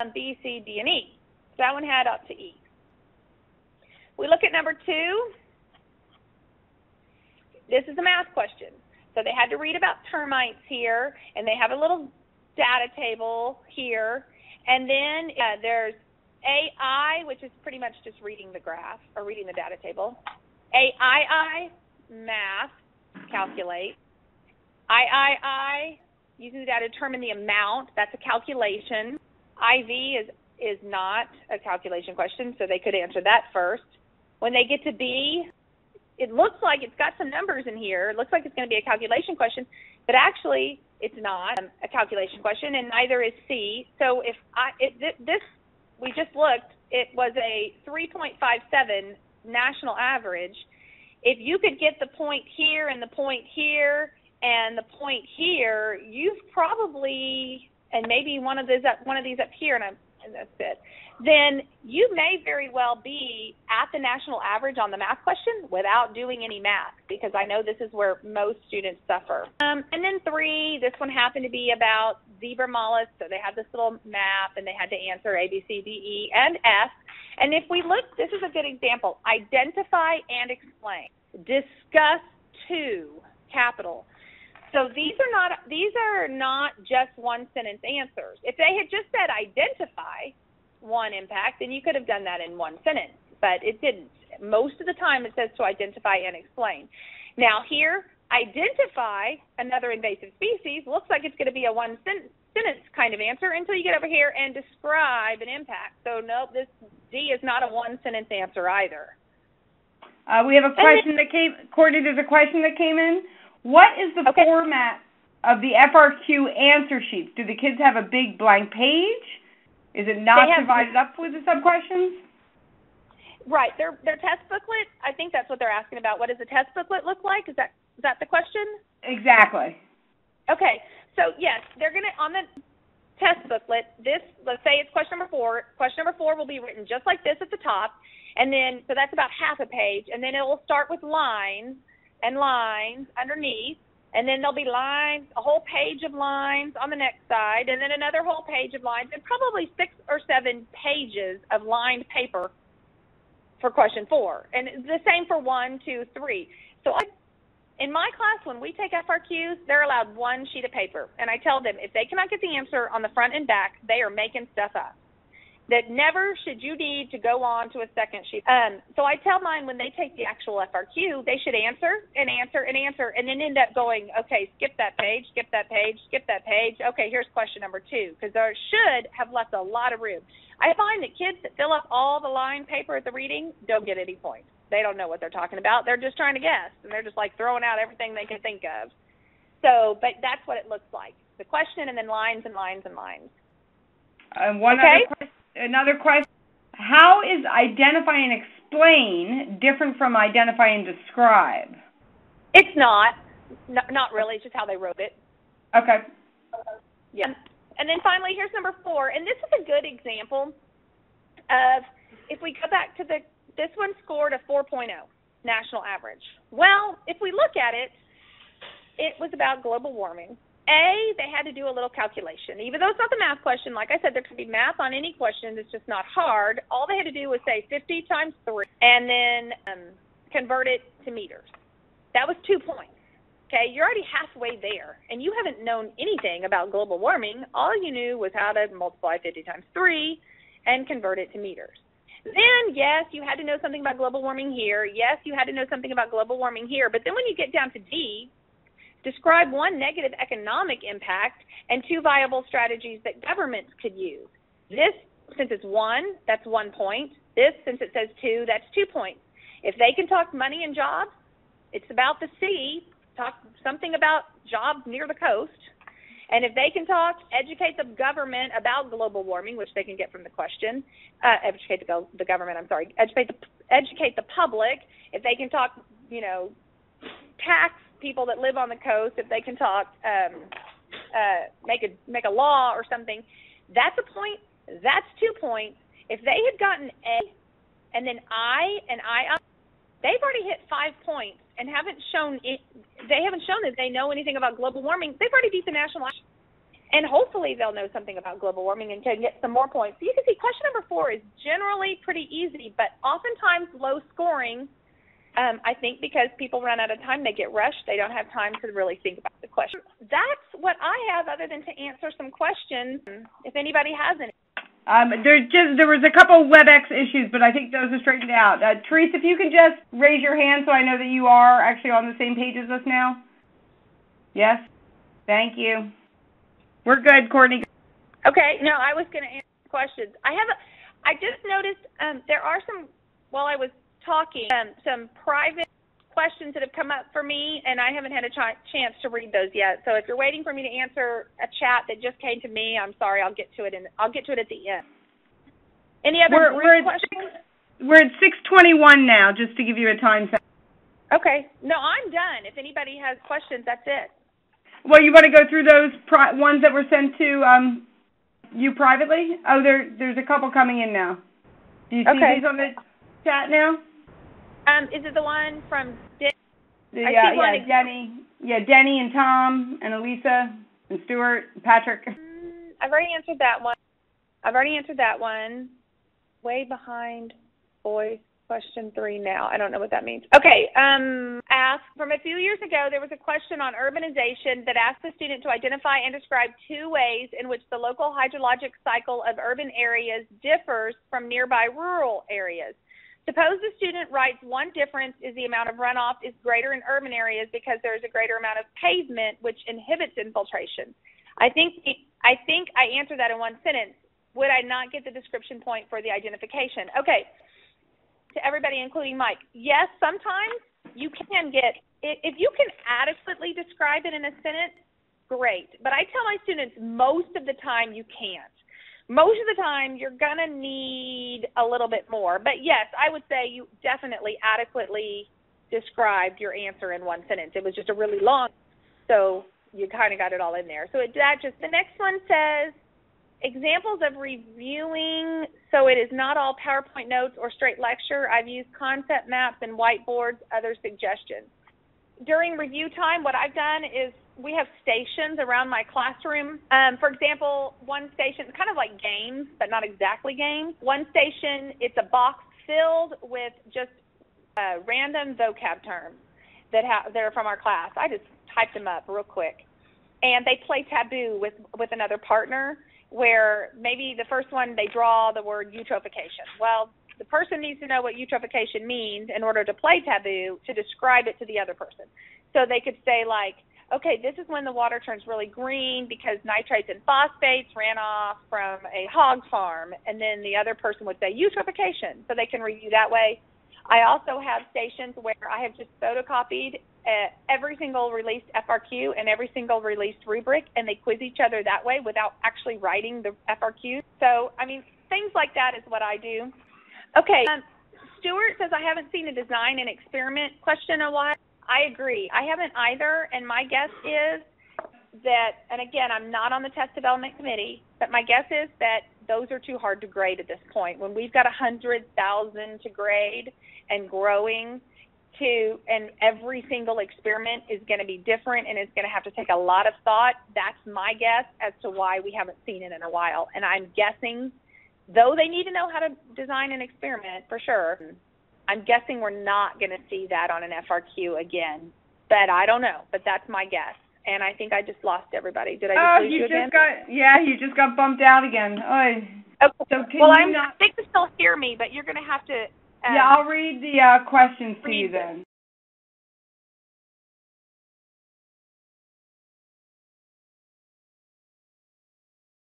um, B, C, D, and E. So that one had up to E. We look at number two. This is a math question. So they had to read about termites here, and they have a little data table here. And then uh, there's AI, which is pretty much just reading the graph or reading the data table. AII, math, calculate. III, using the data to determine the amount, that's a calculation. IV is is not a calculation question, so they could answer that first. When they get to B, it looks like it's got some numbers in here. It looks like it's going to be a calculation question, but actually it's not um, a calculation question, and neither is C. So if I if this we just looked, it was a 3.57 national average. If you could get the point here and the point here and the point here, you've probably and maybe one of these up one of these up here, and I'm and that's it, then you may very well be at the national average on the math question without doing any math because I know this is where most students suffer. Um, and then three, this one happened to be about zebra mollusks, so they had this little map and they had to answer A, B, C, D, E, and F. And if we look, this is a good example. Identify and explain. Discuss two, capital. So these are not these are not just one sentence answers. If they had just said identify one impact, then you could have done that in one sentence, but it didn't. Most of the time it says to identify and explain. Now here, identify another invasive species looks like it's going to be a one sentence sentence kind of answer until you get over here and describe an impact. So nope, this D is not a one sentence answer either. Uh, we have a question that came, Courtney, there's a question that came in. What is the okay. format of the FRQ answer sheets? Do the kids have a big blank page? Is it not have, divided up with the sub questions? Right. Their their test booklet. I think that's what they're asking about. What does the test booklet look like? Is that is that the question? Exactly. Okay. So yes, they're gonna on the test booklet. This let's say it's question number four. Question number four will be written just like this at the top, and then so that's about half a page, and then it will start with lines and lines underneath, and then there'll be lines, a whole page of lines on the next side, and then another whole page of lines, and probably six or seven pages of lined paper for question four. And the same for one, two, three. So I, in my class, when we take FRQs, they're allowed one sheet of paper. And I tell them if they cannot get the answer on the front and back, they are making stuff up that never should you need to go on to a second sheet. Um, so I tell mine when they take the actual FRQ, they should answer and answer and answer and then end up going, okay, skip that page, skip that page, skip that page. Okay, here's question number two, because there should have left a lot of room. I find that kids that fill up all the line paper at the reading don't get any points. They don't know what they're talking about. They're just trying to guess, and they're just like throwing out everything they can think of. So, but that's what it looks like: the question, and then lines and lines and lines. Um, one okay? other question another question. How is identify and explain different from identify and describe? It's not. No, not really. It's just how they wrote it. Okay. Uh, yeah. And then finally, here's number four, and this is a good example of if we go back to the this one scored a 4.0 national average. Well, if we look at it, it was about global warming. A, they had to do a little calculation. Even though it's not the math question, like I said, there could be math on any question. It's just not hard. All they had to do was say 50 times 3 and then um, convert it to meters. That was two points. Okay, you're already halfway there, and you haven't known anything about global warming. All you knew was how to multiply 50 times 3 and convert it to meters. Then, yes, you had to know something about global warming here. Yes, you had to know something about global warming here. But then when you get down to D, Describe one negative economic impact and two viable strategies that governments could use. This, since it's one, that's one point. This, since it says two, that's two points. If they can talk money and jobs, it's about the sea, talk something about jobs near the coast. And if they can talk, educate the government about global warming, which they can get from the question, uh, educate the, the government, I'm sorry, educate the, educate the public. If they can talk, you know, tax people that live on the coast, if they can talk, um, uh, make a make a law or something, that's a point. That's two points. If they had gotten A, and then I and I, they've already hit five points and haven't shown it. They haven't shown that they know anything about global warming. They've already beat the national. and hopefully they'll know something about global warming and can get some more points. So you can see question number four is generally pretty easy, but oftentimes low scoring. Um, I think because people run out of time, they get rushed. They don't have time to really think about the question. That's what I have, other than to answer some questions. If anybody has any. Um, there just there was a couple WebEx issues, but I think those are straightened out. Uh, Therese, if you could just raise your hand so I know that you are actually on the same page as us now. Yes. Thank you. We're good, Courtney. Okay. No, I was going to answer questions. I have. A, I just noticed um, there are some while I was talking um, some private questions that have come up for me, and I haven't had a ch- chance to read those yet. So if you're waiting for me to answer a chat that just came to me, I'm sorry. I'll get to it, and I'll get to it at the end. Any other we're, we're questions? At six, we're at 6:21 now, just to give you a time. Set. Okay. No, I'm done. If anybody has questions, that's it. Well, you want to go through those pri- ones that were sent to um, you privately? Oh, there, there's a couple coming in now. Do you see okay. these on the chat now? Um, is it the one from uh, yeah, ex- Denny. Yeah, Denny and Tom and Elisa and Stuart and Patrick. Mm, I've already answered that one. I've already answered that one. Way behind boys question three now. I don't know what that means. Okay. Um, asked from a few years ago, there was a question on urbanization that asked the student to identify and describe two ways in which the local hydrologic cycle of urban areas differs from nearby rural areas. Suppose the student writes one difference is the amount of runoff is greater in urban areas because there is a greater amount of pavement which inhibits infiltration. I think I think I answered that in one sentence. Would I not get the description point for the identification? Okay to everybody, including Mike. Yes, sometimes you can get, if you can adequately describe it in a sentence, great. But I tell my students most of the time you can't. Most of the time you're going to need a little bit more. But yes, I would say you definitely adequately described your answer in one sentence. It was just a really long, so you kind of got it all in there. So it, that just, the next one says, Examples of reviewing, so it is not all PowerPoint notes or straight lecture. I've used concept maps and whiteboards, other suggestions. During review time, what I've done is we have stations around my classroom. Um, for example, one station, kind of like games, but not exactly games. One station, it's a box filled with just uh, random vocab terms that, ha- that are from our class. I just typed them up real quick. And they play taboo with, with another partner where maybe the first one they draw the word eutrophication. Well, the person needs to know what eutrophication means in order to play taboo to describe it to the other person. So they could say like, okay, this is when the water turns really green because nitrates and phosphates ran off from a hog farm, and then the other person would say eutrophication, so they can review that way. I also have stations where I have just photocopied uh, every single released FRQ and every single released rubric, and they quiz each other that way without actually writing the FRQ. So, I mean, things like that is what I do. Okay, um, Stuart says I haven't seen a design and experiment question in a while. I agree. I haven't either, and my guess is that, and again, I'm not on the test development committee, but my guess is that those are too hard to grade at this point. When we've got a hundred thousand to grade and growing, to and every single experiment is going to be different and it's going to have to take a lot of thought. That's my guess as to why we haven't seen it in a while. And I'm guessing, though they need to know how to design an experiment for sure, I'm guessing we're not going to see that on an FRQ again. But I don't know. But that's my guess. And I think I just lost everybody. Did I just oh, lose you, you again? just got yeah, you just got bumped out again. Oh, Okay. So can well, you I'm, not... I think you still hear me, but you're going to have to yeah, I'll read the uh, questions to you then.